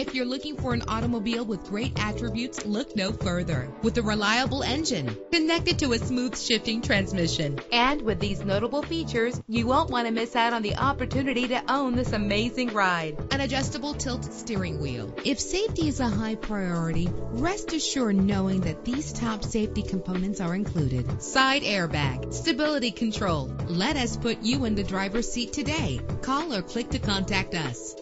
If you're looking for an automobile with great attributes, look no further. With a reliable engine connected to a smooth shifting transmission. And with these notable features, you won't want to miss out on the opportunity to own this amazing ride. An adjustable tilt steering wheel. If safety is a high priority, rest assured knowing that these top safety components are included. Side airbag, stability control. Let us put you in the driver's seat today. Call or click to contact us.